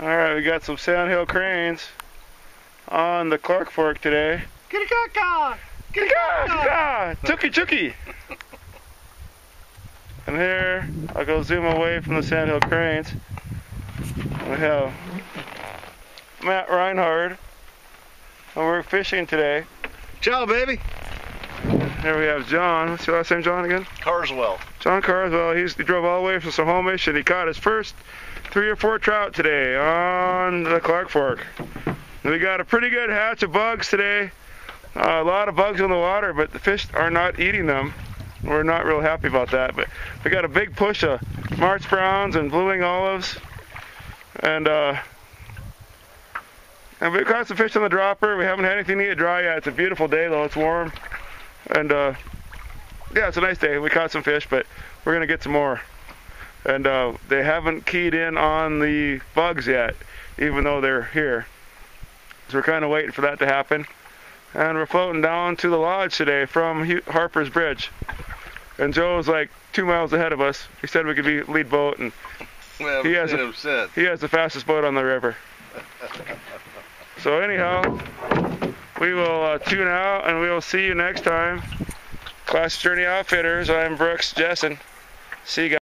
Alright, we got some Sandhill cranes on the Clark Fork today. Kitty-caca! Tookie tookie! And here, I'll go zoom away from the Sandhill cranes. We have Matt Reinhard. And we're fishing today. Ciao, baby. Here we have John. What's your last name, John, again? Carswell. John Carswell. He's, he drove all the way from Snohomish and he caught his first three or four trout today on the Clark Fork. We got a pretty good hatch of bugs today. Uh, a lot of bugs in the water, but the fish are not eating them. We're not real happy about that, but we got a big push of March Browns and Blue Wing Olives. And, uh, and we've caught some fish on the dropper. We haven't had anything to get dry yet. It's a beautiful day though, it's warm. And, uh, yeah, it's a nice day. We caught some fish, but we're gonna get some more. And uh, they haven't keyed in on the bugs yet, even though they're here. So we're kind of waiting for that to happen. And we're floating down to the lodge today from Harper's Bridge. And Joe's like two miles ahead of us. He said we could be lead boat, and We haven't He has a- he has the fastest boat on the river. So anyhow, we will uh, tune out, and we will see you next time. Classic Journey Outfitters. I'm Brooks Jessen. See you guys.